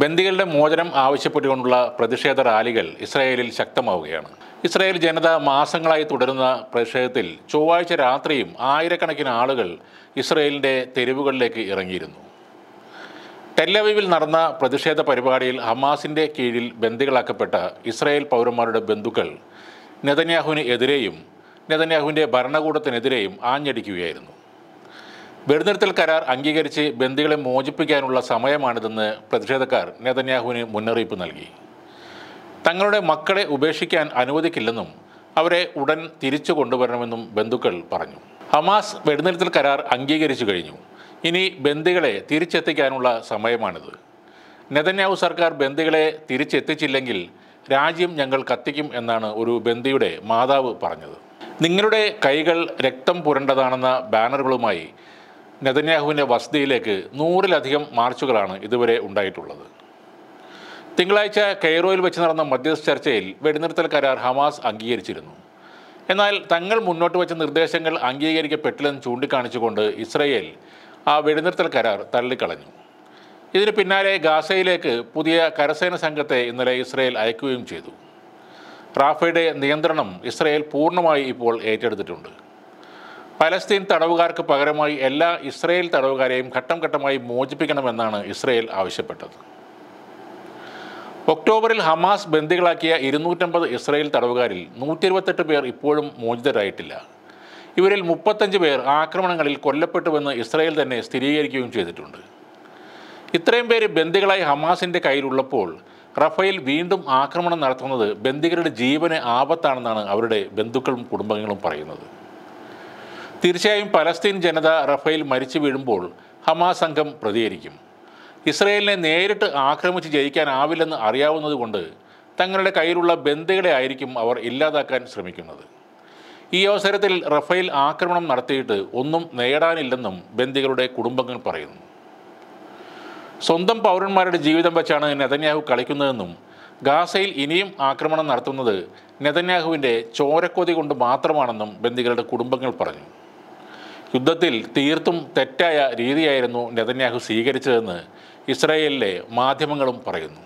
ബന്ദികളുടെ മോചനം ആവശ്യപ്പെട്ടുകൊണ്ടുള്ള പ്രതിഷേധ റാലികൾ ഇസ്രായേലിൽ ശക്തമാവുകയാണ്. ഇസ്രായേൽ ജനത മാസങ്ങളായി തുടരുന്ന പ്രതിഷേധത്തിൽ ചൊവ്വാഴ്ച രാത്രിയും ആയിരക്കണക്കിന് ആളുകൾ ഇസ്രായേലിന്റെ തെരുവുകളിലേക്ക് ഇറങ്ങിയിരുന്നു. ടെല്ലവീവിൽ നടന്ന പ്രതിഷേധ പരിപാടിയിൽ ഹമാസിന്റെ കീഴിൽ ബന്ദികളാക്കപ്പെട്ട ഇസ്രായേൽ പൗരന്മാരുടെ ബന്ധുക്കൾ നെതന്യാഹുവിന് എതിരെയും നെതന്യാഹുവിന്റെ ഭരണകൂടത്തിനെതിരെയും ആഞ്ഞടിക്കുകയായിരുന്നു. വെടിനിർത്തൽ കരാർ അംഗീകരിച്ച് ബന്ദികളെ മോചിപ്പിക്കാനുള്ള സമയമാണിതെന്ന് പ്രതിഷേധക്കാർ നെതന്യാഹുവിന് മുന്നറിയിപ്പ് നൽകി. തങ്ങളുടെ മക്കളെ ഉപേക്ഷിക്കാൻ അനുവദിക്കില്ലെന്നും അവരെ ഉടൻ തിരിച്ചു കൊണ്ടുവരണമെന്നും ബന്ധുക്കൾ പറഞ്ഞു. ഹമാസ് വെടിനിർത്തൽ കരാർ അംഗീകരിച്ചു കഴിഞ്ഞു. ഇനി ബന്ദികളെ തിരിച്ചെത്തിക്കാനുള്ള സമയമാണിത്. നെതന്യാഹു സർക്കാർ ബന്ദികളെ തിരിച്ചെത്തിച്ചില്ലെങ്കിൽ രാജ്യം ഞങ്ങൾ കത്തിക്കും എന്നാണ് ഒരു ബന്ദിയുടെ മാതാവ് പറഞ്ഞത്. നിങ്ങളുടെ കൈകൾ രക്തം പുരണ്ടതാണെന്ന ബാനറുകളുമായി നെതന്യാഹുവിന്റെ വസതിയിലേക്ക് നൂറിലധികം മാർച്ചുകളാണ് ഇതുവരെ ഉണ്ടായിട്ടുള്ളത്. തിങ്കളാഴ്ച കെയ്റോയിൽ വെച്ച് നടന്ന മധ്യസ്ഥ ചർച്ചയിൽ വെടിനിർത്തൽ കരാർ ഹമാസ് അംഗീകരിച്ചിരുന്നു. എന്നാൽ തങ്ങൾ മുന്നോട്ട് വെച്ച നിർദ്ദേശങ്ങൾ അംഗീകരിക്കപ്പെട്ടില്ലെന്ന് ചൂണ്ടിക്കാണിച്ചുകൊണ്ട് ഇസ്രയേൽ ആ വെടിനിർത്തൽ കരാർ തള്ളിക്കളഞ്ഞു. ഇതിന് പിന്നാലെ ഗാസയിലേക്ക് പുതിയ കരസേന സംഘത്തെ ഇന്നലെ ഇസ്രയേൽ അയക്കുകയും ചെയ്തു. റാഫയുടെ നിയന്ത്രണം ഇസ്രയേൽ പൂർണമായി ഇപ്പോൾ ഏറ്റെടുത്തിട്ടുണ്ട്. പലസ്തീൻ തടവുകാർക്ക് പകരമായി എല്ലാ ഇസ്രയേൽ തടവുകാരെയും ഘട്ടം ഘട്ടമായി മോചിപ്പിക്കണമെന്നാണ് ഇസ്രയേൽ ആവശ്യപ്പെട്ടത്. ഒക്ടോബറിൽ ഹമാസ് ബന്ദികളാക്കിയ ഇരുന്നൂറ്റമ്പത് ഇസ്രയേൽ തടവുകാരിൽ നൂറ്റി ഇരുപത്തെട്ട് പേർ ഇപ്പോഴും മോചിതരായിട്ടില്ല. ഇവരിൽ മുപ്പത്തഞ്ച് പേർ ആക്രമണങ്ങളിൽ കൊല്ലപ്പെട്ടുവെന്ന് ഇസ്രയേൽ തന്നെ സ്ഥിരീകരിക്കുകയും ചെയ്തിട്ടുണ്ട്. ഇത്രയും പേര് ബന്ദികളായി ഹമാസിന്റെ കയ്യിലുള്ളപ്പോൾ റഫേൽ വീണ്ടും ആക്രമണം നടത്തുന്നത് ബന്ദികളുടെ ജീവന് ആപത്താണെന്നാണ് അവരുടെ ബന്ധുക്കളും കുടുംബങ്ങളും പറയുന്നത്. തീർച്ചയായും പലസ്തീൻ ജനത റഫേൽ മരിച്ചു വീഴുമ്പോൾ ഹമാസ് സംഘം പ്രതികരിക്കും. ഇസ്രയേലിനെ നേരിട്ട് ആക്രമിച്ച് ജയിക്കാനാവില്ലെന്ന് അറിയാവുന്നതുകൊണ്ട് തങ്ങളുടെ കയ്യിലുള്ള ബന്ധുകളെ ആയിരിക്കും അവർ ഇല്ലാതാക്കാൻ ശ്രമിക്കുന്നത്. ഈ അവസരത്തിൽ റഫേൽ ആക്രമണം നടത്തിയിട്ട് ഒന്നും നേടാനില്ലെന്നും ബന്ദികളുടെ കുടുംബങ്ങൾ പറയുന്നു. സ്വന്തം പൗരന്മാരുടെ ജീവിതം വെച്ചാണ് നെതന്യാഹു കളിക്കുന്നതെന്നും ഗാസയിൽ ഇനിയും ആക്രമണം നടത്തുന്നത് നെതന്യാഹുവിന്റെ ചോരക്കൊതി കൊണ്ട് മാത്രമാണെന്നും ബന്ദികളുടെ കുടുംബങ്ങൾ പറഞ്ഞു. യുദ്ധത്തിൽ തീർത്തും തെറ്റായ രീതിയായിരുന്നു നെതന്യാഹു സ്വീകരിച്ചതെന്ന് ഇസ്രായേലിലെ മാധ്യമങ്ങളും പറയുന്നു.